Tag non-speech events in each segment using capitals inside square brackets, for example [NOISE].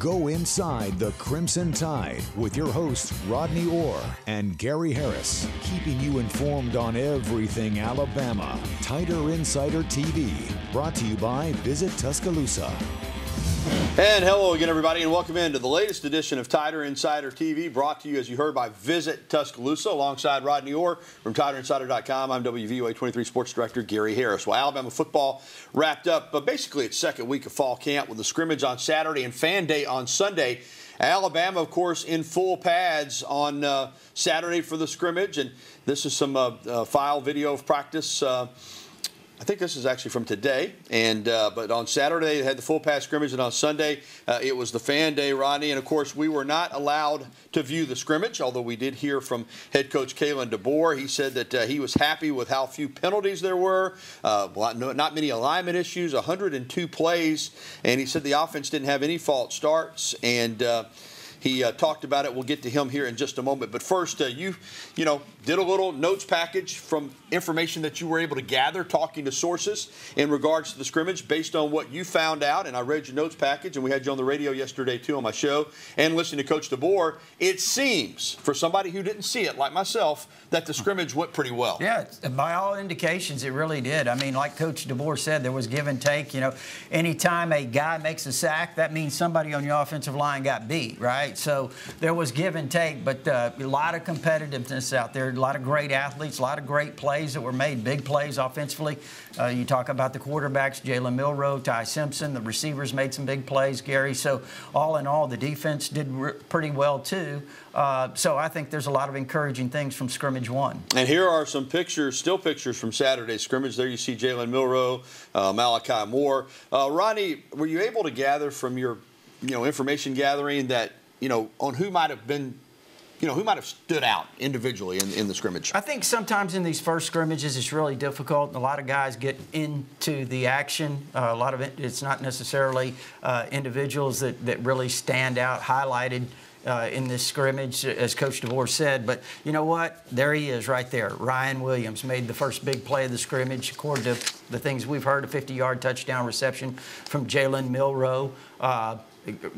Go inside the Crimson Tide with your hosts Rodney Orr and Gary Harris, keeping you informed on everything Alabama. Tider Insider TV, brought to you by Visit Tuscaloosa. And hello again, everybody, and welcome into the latest edition of Tider Insider TV, brought to you, as you heard, by Visit Tuscaloosa, alongside Rodney Orr from TiderInsider.com. I'm WVUA 23 Sports Director Gary Harris. Well, Alabama football wrapped up uh, basically its second week of fall camp with the scrimmage on Saturday and Fan Day on Sunday. Alabama, of course, in full pads on uh, Saturday for the scrimmage, and this is some uh, uh file video of practice uh, I think this is actually from today. And uh, but on Saturday they had the full pass scrimmage, and on Sunday uh, it was the fan day, Rodney. And of course we were not allowed to view the scrimmage, although we did hear from head coach Kalen DeBoer. He said that uh, he was happy with how few penalties there were, uh, not many alignment issues, 102 plays, and he said the offense didn't have any false starts and. Uh, he uh, talked about it. We'll get to him here in just a moment. But first, you, you know, did a little notes package from information that you were able to gather, talking to sources in regards to the scrimmage, based on what you found out. And I read your notes package, and we had you on the radio yesterday too on my show, and listening to Coach DeBoer. It seems, for somebody who didn't see it, like myself, that the scrimmage went pretty well. Yeah, by all indications, it really did. I mean, like Coach DeBoer said, there was give and take. You know, anytime a guy makes a sack, that means somebody on your offensive line got beat, right? So there was give and take, but uh, a lot of competitiveness out there, a lot of great athletes, a lot of great plays that were made, big plays offensively. Uh, you talk about the quarterbacks, Jalen Milroe, Ty Simpson, the receivers made some big plays, Gary. So all in all, the defense did re- pretty well too. Uh, so I think there's a lot of encouraging things from scrimmage one. And here are some pictures, still pictures from Saturday's scrimmage. There you see Jalen Milroe, uh, Malachi Moore. Uh, Ronnie, were you able to gather from your you know information gathering that you know, on who might have been you know, who might have stood out individually in, in the scrimmage? I think sometimes in these first scrimmages it's really difficult. A lot of guys get into the action. Uh, a lot of it, it's not necessarily uh, individuals that, that really stand out, highlighted. Uh, in this scrimmage, as Coach DeBoer said. But you know what? There he is right there. Ryan Williams made the first big play of the scrimmage, according to the things we've heard, a 50 yard touchdown reception from Jalen Milroe. Uh,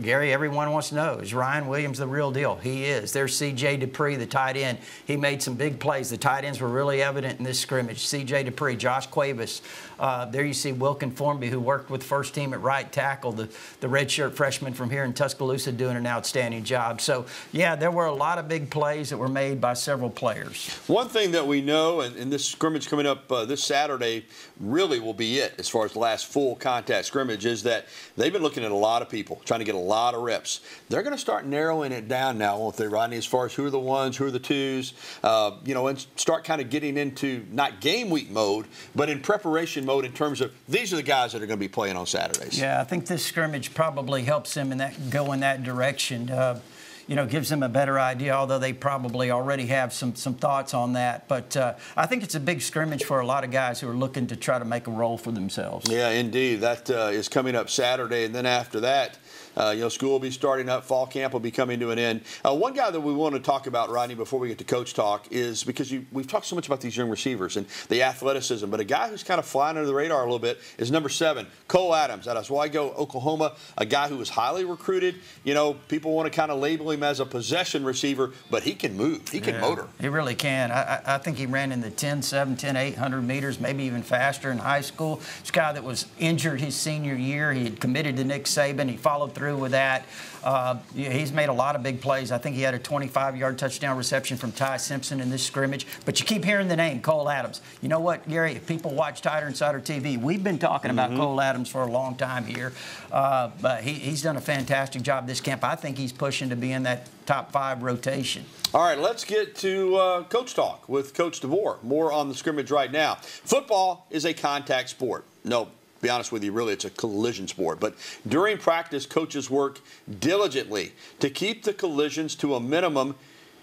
Gary, everyone wants to know is Ryan Williams the real deal? He is. There's C.J. Dippre, the tight end. He made some big plays. The tight ends were really evident in this scrimmage. C.J. Dippre, Josh Cuevas. Uh, there you see Wilkin Formby, who worked with first team at right tackle, the, the redshirt freshman from here in Tuscaloosa, doing an outstanding job. So, yeah, there were a lot of big plays that were made by several players. One thing that we know, and, and this scrimmage coming up uh, this Saturday really will be it as far as the last full contact scrimmage, is that they've been looking at a lot of people trying to get a lot of reps. They're going to start narrowing it down now, won't they, Rodney, as far as who are the ones, who are the twos, uh, you know, and start kind of getting into not game week mode, but in preparation mode in terms of these are the guys that are going to be playing on Saturdays. Yeah, I think this scrimmage probably helps them in that go in that direction. Uh, you know, gives them a better idea, although they probably already have some, some thoughts on that. But uh, I think it's a big scrimmage for a lot of guys who are looking to try to make a role for themselves. Yeah, indeed. That uh, is coming up Saturday. And then after that, uh, you know, school will be starting up. Fall camp will be coming to an end. Uh, one guy that we want to talk about, Rodney, before we get to coach talk, is because you, we've talked so much about these young receivers and the athleticism, but a guy who's kind of flying under the radar a little bit is number seven, Cole Adams out of Owasso, Oklahoma. A guy who was highly recruited. You know, people want to kind of label him as a possession receiver, but he can move. He can yeah, motor. He really can. I, I, think he ran in the 10, 7, 10, 800 meters, maybe even faster in high school. This guy that was injured his senior year. He had committed to Nick Saban. He followed through with that. Uh, he's made a lot of big plays. I think he had a 25-yard touchdown reception from Ty Simpson in this scrimmage. But you keep hearing the name Cole Adams. You know what, Gary? If people watch Tider Insider TV, we've been talking mm-hmm. about Cole Adams for a long time here. Uh, but he, he's done a fantastic job this camp. I think he's pushing to be in that top five rotation. All right, let's get to uh, coach talk with Coach DeBoer. More on the scrimmage right now. Football is a contact sport. No be honest with you, really it's a collision sport. But during practice, coaches work diligently to keep the collisions to a minimum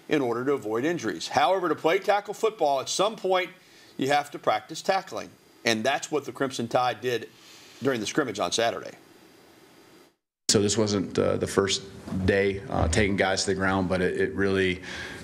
in order to avoid injuries. However, to play tackle football, at some point, you have to practice tackling. And that's what the Crimson Tide did during the scrimmage on Saturday. So this wasn't uh, the first day uh, taking guys to the ground, but it, it really,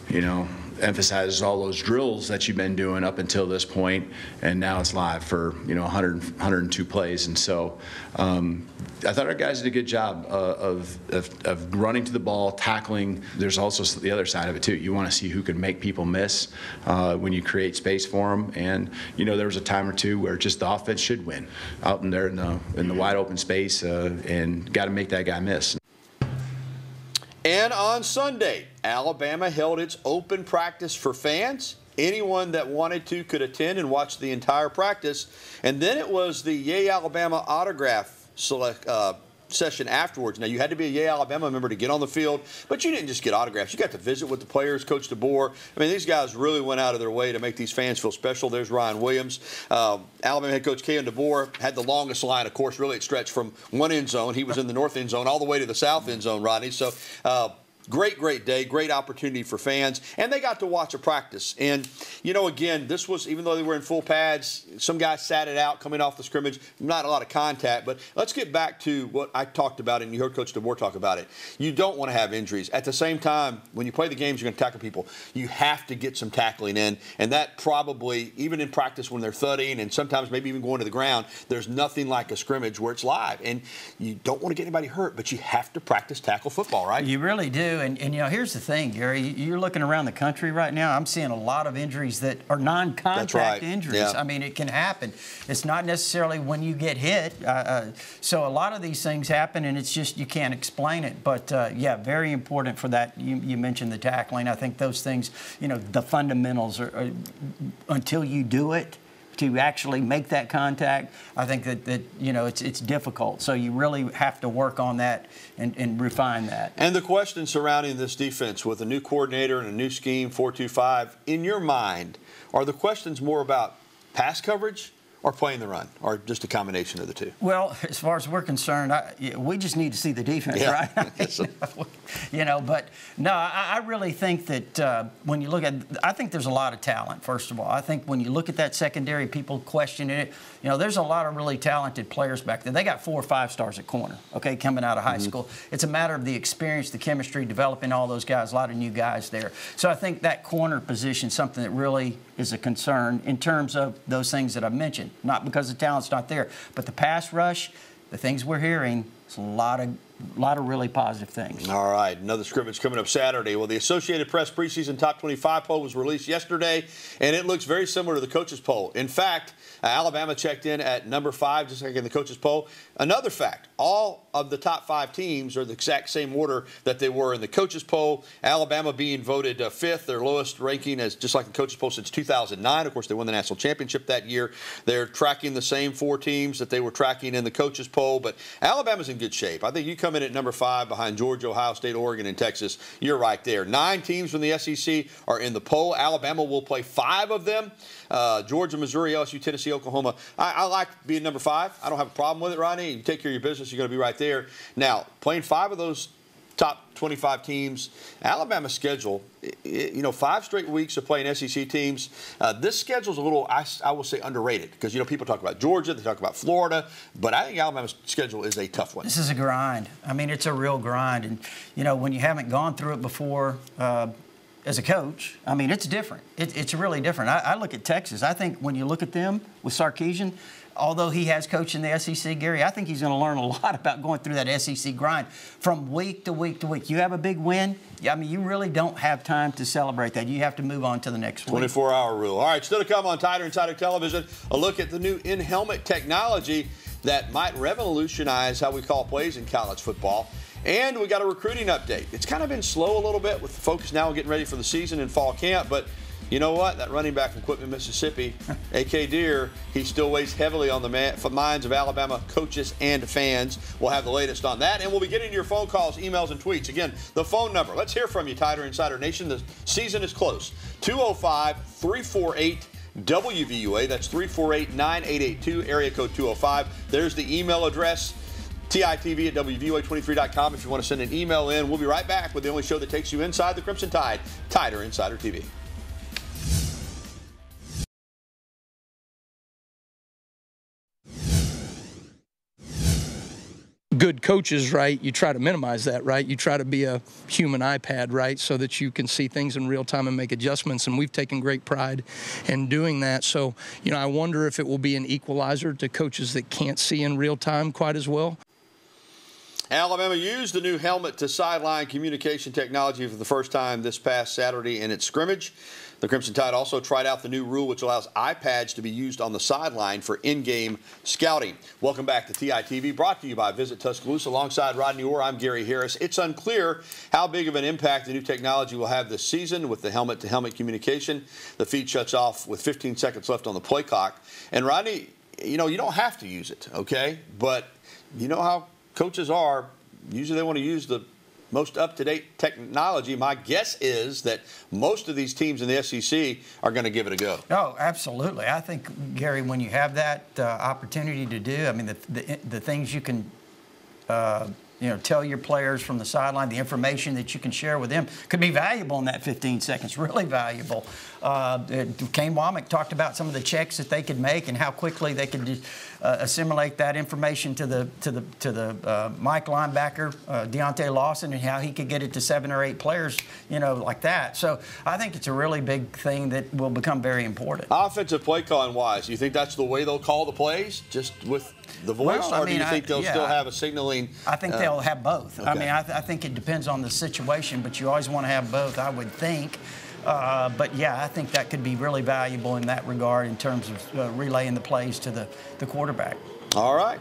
you know, emphasizes all those drills that you've been doing up until this point, and now it's live for you know 100, 102 plays. And so um, I thought our guys did a good job uh, of, of, of running to the ball, tackling. There's also the other side of it too. You want to see who can make people miss uh, when you create space for them. And you know there was a time or two where just the offense should win out in there in the in the wide open space, uh, and got to make that guy miss. And on Sunday, Alabama held its open practice for fans. Anyone that wanted to could attend and watch the entire practice. And then it was the Yea Alabama autograph select, uh, session afterwards. Now, you had to be a Yea Alabama member to get on the field, but you didn't just get autographs. You got to visit with the players, Coach DeBoer. I mean, these guys really went out of their way to make these fans feel special. There's Ryan Williams. Uh, Alabama head coach Kalen DeBoer had the longest line, of course. Really, it stretched from one end zone. He was in the north end zone all the way to the south end zone, Rodney. So, uh, Great, great day, great opportunity for fans, and they got to watch a practice. And you know, again, this was even though they were in full pads, some guys sat it out coming off the scrimmage, not a lot of contact. But let's get back to what I talked about, and you heard Coach DeBoer talk about it. You don't want to have injuries. At the same time, when you play the games, you're going to tackle people. You have to get some tackling in, and that probably even in practice when they're thudding and sometimes maybe even going to the ground, there's nothing like a scrimmage where it's live, and you don't want to get anybody hurt, but you have to practice tackle football, right? You really do. And, and you know, here's the thing, Gary. You're looking around the country right now. I'm seeing a lot of injuries that are non-contact right. injuries. Yeah. I mean, it can happen. It's not necessarily when you get hit. Uh, uh, so a lot of these things happen, and it's just you can't explain it. But uh, yeah, very important for that. You, you, mentioned the tackling. I think those things, you know, the fundamentals are, are until you do it to actually make that contact, I think that, that you know it's it's difficult. So you really have to work on that and, and refine that. And the question surrounding this defense with a new coordinator and a new scheme, four two five, in your mind, are the questions more about pass coverage or playing the run, or just a combination of the two? Well, [LAUGHS] as far as we're concerned, I, we just need to see the defense, Yeah. right? [LAUGHS] [LAUGHS] you know, but no, I, I really think that uh, when you look at, I think there's a lot of talent. First of all, I think when you look at that secondary, people questioning it. You know, there's a lot of really talented players back there. They got four or five stars at corner, okay, coming out of high Mm-hmm. school. It's a matter of the experience, the chemistry, developing all those guys. A lot of new guys there. So I think that corner position, something that really is a concern in terms of those things that I've mentioned. Not because the talent's not there, but the pass rush, the things we're hearing, it's a lot of lot of really positive things. All right, another scrimmage coming up Saturday. Well, the Associated Press preseason top 25 poll was released yesterday, and it looks very similar to the coaches poll. In fact, Alabama checked in at number five, just like in the coaches poll. Another fact: all of the top five teams are the exact same order that they were in the coaches poll. Alabama being voted uh, fifth, their lowest ranking, as just like the coaches poll since 2009. Of course, they won the national championship that year. They're tracking the same four teams that they were tracking in the coaches poll, but Alabama's in good shape. I think you come in at number five behind Georgia, Ohio State, Oregon, and Texas. You're right there. Nine teams from the SEC are in the poll. Alabama will play five of them. Uh, Georgia, Missouri, LSU, Tennessee, Oklahoma. I, I like being number five. I don't have a problem with it, Ronnie. You take care of your business, you're going to be right there. Now, playing five of those top 25 teams. Alabama's schedule, i- i- you know, five straight weeks of playing SEC teams. Uh, this schedule's a little, I will say, underrated because, you know, people talk about Georgia, they talk about Florida, but I think Alabama's schedule is a tough one. This is a grind. I mean, it's a real grind, and you know when you haven't gone through it before. Uh, as a coach, I mean, it's different. It, it's really different. I, I look at Texas. I think when you look at them with Sarkisian, although he has coached in the SEC, Gary, I think he's going to learn a [LAUGHS] lot about going through that SEC grind from week to week to week. You have a big win. I mean, you really don't have time to celebrate that. You have to move on to the next week. 24 hour rule. All right, still to come on Tider Insider Television, a look at the new in helmet technology that might revolutionize how we call plays in college football. And we got a recruiting update. It's kind of been slow a little bit with the focus now getting ready for the season and fall camp, but you know what? That running back from Quitman, Mississippi, [LAUGHS] A.K. Dear, he still weighs heavily on the ma- minds of Alabama coaches and fans. We'll have the latest on that, and we'll be getting to your phone calls, emails, and tweets. Again, the phone number. Let's hear from you, Tider Insider Nation. The season is close. 205 348 WVUA. That's 348 9882, area code 205. There's the email address. TITV at WVUA23.com if you want to send an email in. We'll be right back with the only show that takes you inside the Crimson Tide, Tider Insider TV. Good coaches, right, you try to minimize that, right? You try to be a human iPad, right, so that you can see things in real time and make adjustments. And we've taken great pride in doing that. So, you know, I wonder if it will be an equalizer to coaches that can't see in real time quite as well. Alabama used the new helmet to sideline communication technology for the first time this past Saturday in its scrimmage. The Crimson Tide also tried out the new rule which allows iPads to be used on the sideline for in-game scouting. Welcome back to TITV, brought to you by Visit Tuscaloosa. Alongside Rodney Orr, I'm Gary Harris. It's unclear how big of an impact the new technology will have this season with the helmet-to-helmet -helmet communication. The feed shuts off with 15 seconds left on the play clock. And Rodney, you know, you don't have to use it, okay? But you know how coaches are. Usually they want to use the most up-to-date technology. My guess is that most of these teams in the SEC are going to give it a go. Oh, absolutely. I think, Gary, when you have that uh, opportunity to do, I mean, the, the, the things you can uh, you know, tell your players from the sideline, the information that you can share with them could be valuable in that 15 seconds, [LAUGHS] really valuable. Uh, Kane Wommack talked about some of the checks that they could make and how quickly they could uh, assimilate that information to the to the to the uh, Mike linebacker uh, Deontae Lawson and how he could get it to seven or eight players, you know, like that. So I think it's a really big thing that will become very important. Offensive play calling wise, you think that's the way they'll call the plays, just with the voice, well, or mean, do you think I, they'll yeah, still have a signaling? I think uh, they'll have both. Okay. I mean, I, th I, think it depends on the situation, but you always want to have both. I would think. Uh, but yeah, I think that could be really valuable in that regard in terms of uh, relaying the plays to the, the quarterback. All right.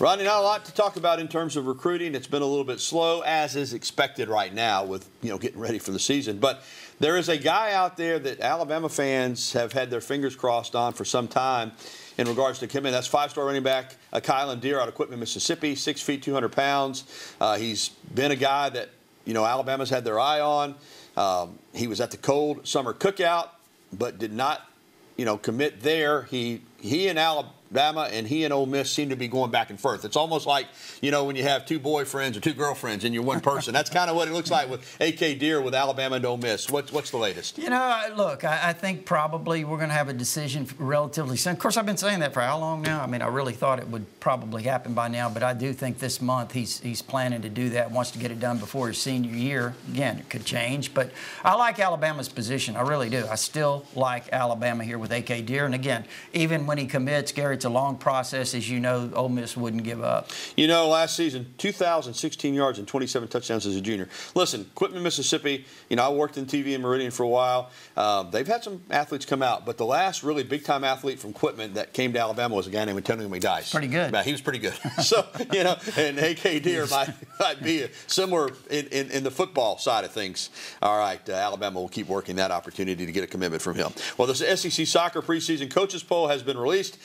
Rodney, not a lot to talk about in terms of recruiting. It's been a little bit slow, as is expected right now with you know getting ready for the season. But there is a guy out there that Alabama fans have had their fingers crossed on for some time in regards to Kim. That's five-star running back uh, Kylan Dear out of Quitman, Mississippi, six feet, 200 pounds. Uh, he's been a guy that you know Alabama's had their eye on. Um, he was at the cold summer cookout, but did not, you know, commit there. He he and Alabama Bama and he and Ole Miss seem to be going back and forth. It's almost like, you know, when you have two boyfriends or two girlfriends and you're one person. That's kind of what it looks like with AK Dear with Alabama and Ole Miss. What's, what's the latest? You know, look, I, I think probably we're going to have a decision relatively soon. Of course, I've been saying that for how long now? I mean, I really thought it would probably happen by now, but I do think this month he's, he's planning to do that, wants to get it done before his senior year. Again, it could change, but I like Alabama's position. I really do. I still like Alabama here with AK Dear. And again, even when he commits, Gary, it's a long process, as you know, Ole Miss wouldn't give up. You know, last season, 2,016 yards and 27 touchdowns as a junior. Listen, Quitman, Mississippi, you know, I worked in TV in Meridian for a while. Uh, they've had some athletes come out, but the last really big-time athlete from Quitman that came to Alabama was a guy named Antonio McDyess. Pretty good. Yeah, he was pretty good. [LAUGHS] so, you know, and AK Dear might, might be similar in, in, in, the football side of things. All right, uh, Alabama will keep working that opportunity to get a commitment from him. Well, the SEC soccer preseason coaches poll has been released.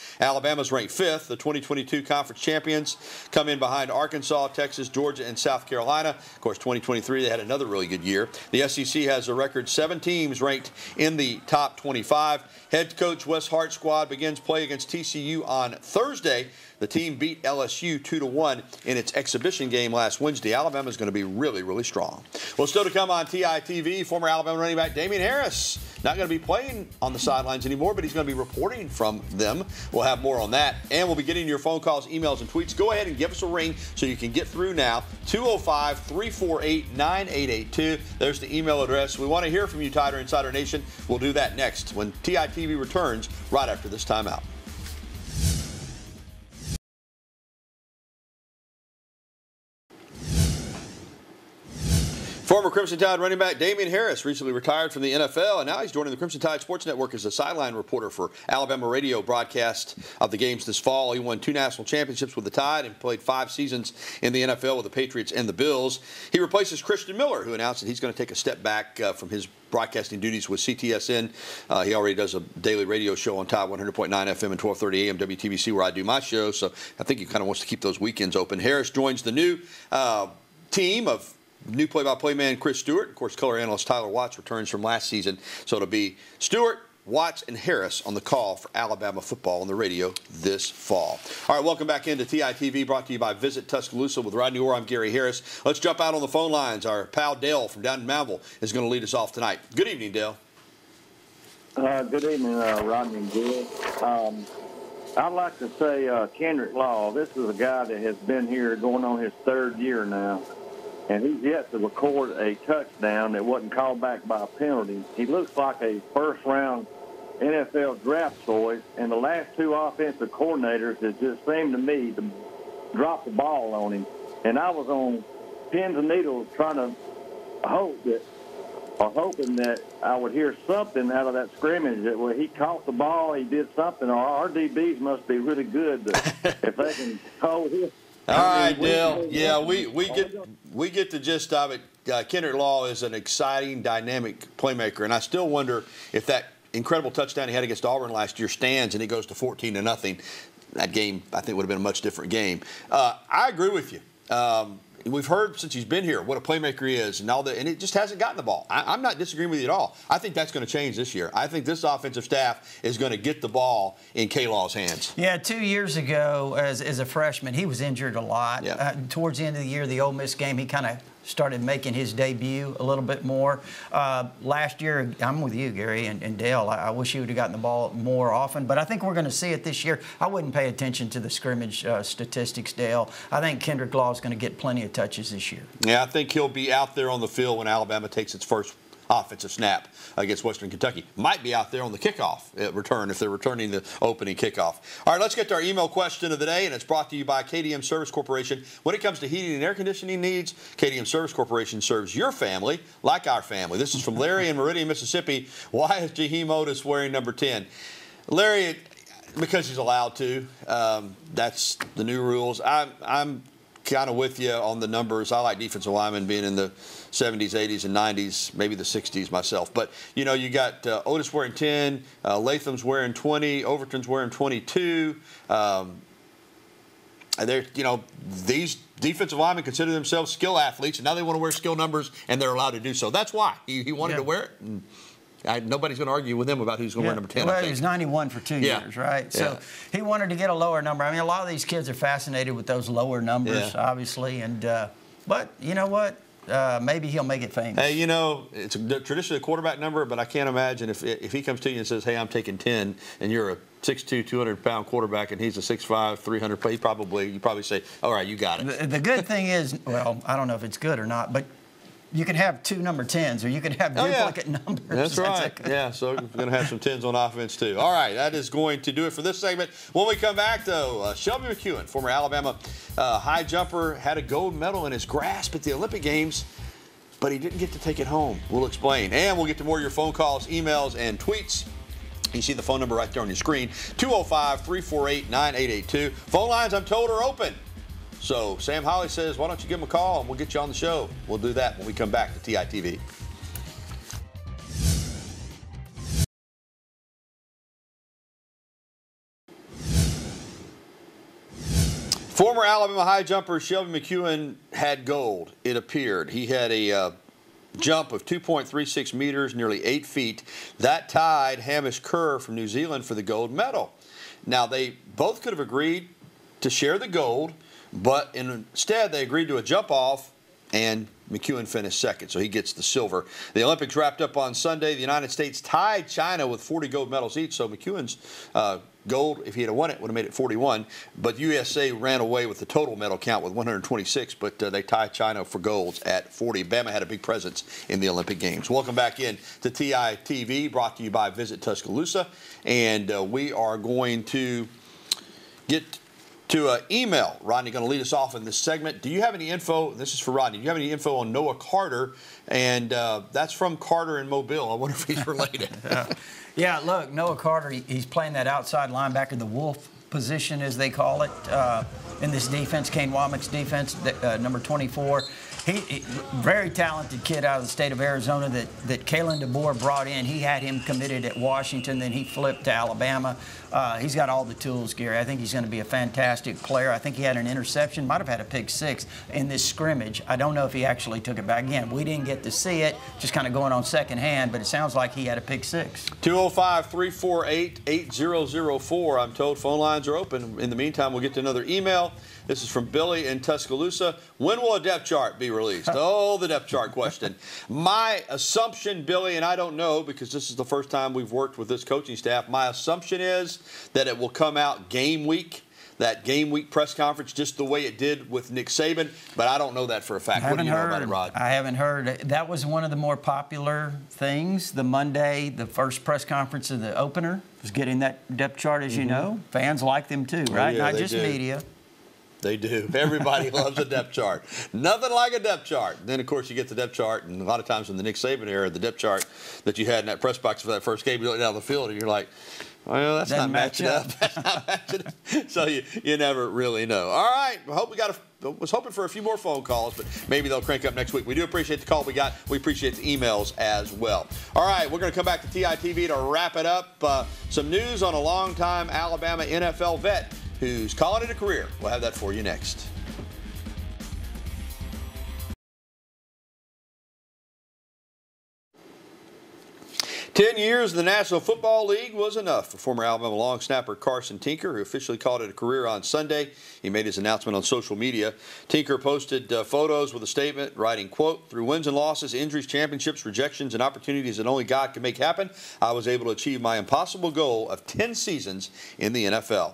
Alabama's ranked fifth. The 2022 conference champions come in behind Arkansas, Texas, Georgia, and South Carolina. Of course, 2023, they had another really good year. The SEC has a record seven teams ranked in the top 25. Head coach Wes Hart's squad begins play against TCU on Thursday. The team beat LSU 2 to 1 in its exhibition game last Wednesday. Alabama is going to be really, really strong. Well, still to come on TITV, former Alabama running back Damien Harris. Not going to be playing on the sidelines anymore, but he's going to be reporting from them. We'll have more on that. And we'll be getting your phone calls, emails, and tweets. Go ahead and give us a ring so you can get through now. 205 348 9882. There's the email address. We want to hear from you, Tider Insider Nation. We'll do that next when TITV returns right after this timeout. Crimson Tide running back Damien Harris recently retired from the NFL, and now he's joining the Crimson Tide Sports Network as a sideline reporter for Alabama radio broadcast of the games this fall. He won two national championships with the Tide and played five seasons in the NFL with the Patriots and the Bills. He replaces Christian Miller, who announced that he's going to take a step back uh, from his broadcasting duties with CTSN. Uh, he already does a daily radio show on Tide 100.9 FM and 12:30 AM WTBC, where I do my show. So I think he kind of wants to keep those weekends open. Harris joins the new uh, team of new play-by-play man Chris Stewart. Of course, color analyst Tyler Watts returns from last season. So it'll be Stewart, Watts, and Harris on the call for Alabama football on the radio this fall. All right, welcome back into TITV, brought to you by Visit Tuscaloosa with Rodney Orr. I'm Gary Harris. Let's jump out on the phone lines. Our pal Dale from down in Moundville is going to lead us off tonight. Good evening, Dale. Uh, good evening, uh, Rodney and Gary. Um, I'd like to say uh, Kendrick Law. This is a guy that has been here going on his third year now, and he's yet to record a touchdown that wasn't called back by a penalty. He looks like a first-round NFL draft choice, and the last two offensive coordinators have just seemed to me to drop the ball on him. And I was on pins and needles trying to hope that or hoping that I would hear something out of that scrimmage that well he caught the ball, he did something. Or our DBs must be really good [LAUGHS] if they can hold him. All right, Dale. Yeah, we, we get we get the gist of it. Uh, Kendrick Law is an exciting, dynamic playmaker, and I still wonder if that incredible touchdown he had against Auburn last year stands and he goes to 14 to nothing. That game, I think, would have been a much different game. Uh, I agree with you. Um, we've heard since he's been here what a playmaker he is and all that, and it just hasn't gotten the ball. I, am not disagreeing with you at all. I think that's going to change this year. I think this offensive staff is going to get the ball in K Law's hands. Yeah, two years ago, as, as a freshman, he was injured a lot. Yeah. Uh, towards the end of the year, the Ole Miss game, he kind of started making his debut a little bit more. Uh, last year, I'm with you, Gary and, and Dale. I, I, wish he would have gotten the ball more often, but I think we're going to see it this year. I wouldn't pay attention to the scrimmage uh, statistics, Dale. I think Kendrick Law is going to get plenty of touches this year. Yeah, I think he'll be out there on the field when Alabama takes its first offensive snap against Western Kentucky. Might be out there on the kickoff return if they're returning the opening kickoff. All right, let's get to our email question of the day, and it's brought to you by KDM Service Corporation. When it comes to heating and air conditioning needs, KDM Service Corporation serves your family like our family. This is from Larry in Meridian, Mississippi. Why is Jaheim Oatis wearing number 10? Larry, because he's allowed to. Um, that's the new rules. I'm, I'm kind of with you on the numbers. I like defensive linemen being in the 70s, 80s, and 90s, maybe the 60s myself. But, you know, you got uh, Oatis wearing 10, uh, Latham's wearing 20, Overton's wearing 22. Um, they're, you know, these defensive linemen consider themselves skill athletes, and now they want to wear skill numbers, and they're allowed to do so. That's why he, he wanted yeah. to wear it. And, I, nobody's going to argue with him about who's going to yeah. wear number 10. Well, he was 91 for two yeah. years, right? So yeah. he wanted to get a lower number. I mean, a lot of these kids are fascinated with those lower numbers, obviously. And uh, but you know what? Uh, maybe he'll make it famous. Hey, you know, it's a, traditionally a quarterback number, but I can't imagine if if he comes to you and says, "Hey, I'm taking 10," and you're a 6'2", 200 pound quarterback, and he's a 6'5", 300. He probably you probably say, "All right, you got it." The, the good thing is, well, I don't know if it's good or not, but you can have two number 10s or you can have duplicate oh, yeah. [LAUGHS] numbers. That's, That's right. yeah, so we're going to have some 10s on offense too. All right, that is going to do it for this segment. When we come back, though, uh, Shelby McEwen, former Alabama uh, high jumper, had a gold medal in his grasp at the Olympic Games, but he didn't get to take it home. We'll explain. And we'll get to more of your phone calls, emails, and tweets. You see the phone number right there on your screen 205 348 9882. Phone lines, I'm told, are open. So Sam Holly says, why don't you give him a call and we'll get you on the show. We'll do that when we come back to TITV. Former Alabama high jumper Shelby McEwen had gold, it appeared. He had a uh, jump of 2.36 meters, nearly 8 feet. That tied Hamish Kerr from New Zealand for the gold medal. Now, they both could have agreed to share the gold but instead, they agreed to a jump off, and McEwen finished second, so he gets the silver. The Olympics wrapped up on Sunday. The United States tied China with 40 gold medals each, so McEwen's uh, gold, if he had won it, would have made it 41. But USA ran away with the total medal count with 126, but uh, they tied China for golds at 40. Bama had a big presence in the Olympic Games. Welcome back in to TI TV, brought to you by Visit Tuscaloosa, and uh, we are going to get to uh, email. Rodney going to lead us off in this segment. Do you have any info? This is for Rodney. Do you have any info on Noah Carter? And uh, that's from Carter in Mobile. I wonder if he's related. yeah. [LAUGHS] yeah. look, Noah Carter, he's playing that outside linebacker, the wolf position, as they call it, uh, in this defense, Kane Wommack's defense, uh, number 24. He, he, very talented kid out of the state of Arizona that that Kalen DeBoer brought in. He had him committed at Washington, then he flipped to Alabama. Uh, he's got all the tools, Gary. I think he's going to be a fantastic player. I think he had an interception, might have had a pick six in this scrimmage. I don't know if he actually took it back. Again, we didn't get to see it, just kind of going on second hand, but it sounds like he had a pick six. 205 348 8004. I'm told phone lines are open. In the meantime, we'll get to another email. This is from Billy in Tuscaloosa. When will a depth chart be released. [LAUGHS] Oh, the depth chart question. My assumption, Billy, and I don't know because this is the first time we've worked with this coaching staff. My assumption is that it will come out game week that game week press conference just the way it did with Nick Saban, but I don't know that for a fact. What do you heard, know about it, Rod? I haven't heard. That was one of the more popular things. The Monday, the first press conference of the opener was getting that depth chart, as mm-hmm. you know. Fans like them too, right? Oh, yeah, Not just do. media. They do. [LAUGHS] Everybody loves a depth chart. Nothing like a depth chart. Then, of course, you get the depth chart, and a lot of times in the Nick Saban era, the depth chart that you had in that press box for that first game, you look down the field, and you're like, well, that's not matching up. up. [LAUGHS] not matching up. So you, you never really know. All right. I hope we got a, was hoping for a few more phone calls, but maybe they'll crank up next week. We do appreciate the call we got. We appreciate the emails as well. All right, we're going to come back to TITV to wrap it up. Uh, some news on a longtime Alabama NFL vet who's calling it a career. We'll have that for you next. 10 years in the National Football League was enough for former Alabama long snapper Carson Tinker, who officially called it a career on Sunday. He made his announcement on social media. Tinker posted uh, photos with a statement writing, quote, through wins and losses, injuries, championships, rejections, and opportunities that only God can make happen, I was able to achieve my impossible goal of 10 seasons in the NFL.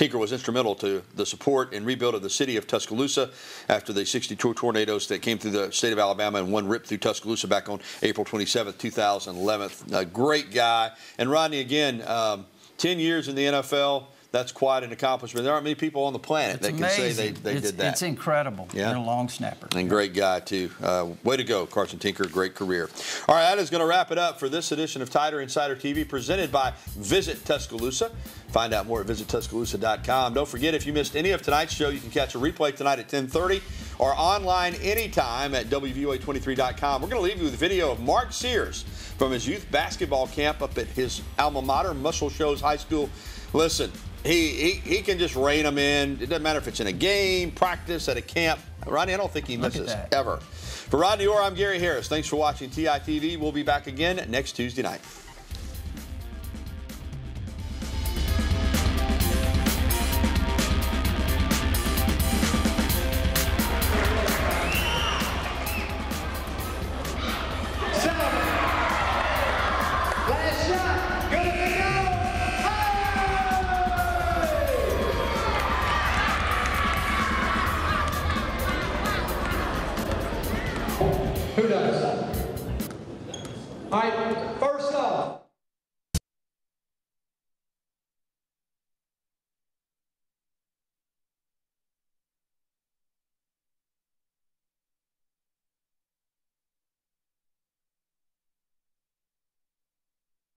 Tinker was instrumental to the support and rebuild of the city of Tuscaloosa after the 62 tornadoes that came through the state of Alabama and one ripped through Tuscaloosa back on April 27, 2011. A great guy. And Rodney, again, um, 10 years in the NFL that's quite an accomplishment. There aren't many people on the planet it's that amazing. can say they, they it's, did that. It's incredible. Yeah. You're a long snapper. And great guy, too. Uh, way to go, Carson Tinker. Great career. All right, that is going to wrap it up for this edition of Tider Insider TV presented by Visit Tuscaloosa. Find out more at visittuscaloosa.com. Don't forget, if you missed any of tonight's show, you can catch a replay tonight at 1030 or online anytime at WVUA23.com. We're going to leave you with a video of Mark Sears from his youth basketball camp up at his alma mater, Muscle Shoals High School. Listen, he, he, he can just rein them in. It doesn't matter if it's in a game, practice, at a camp. Rodney, I don't think he misses ever. For Rodney Orr, I'm Gary Harris. Thanks for watching TITV. We'll be back again next Tuesday night.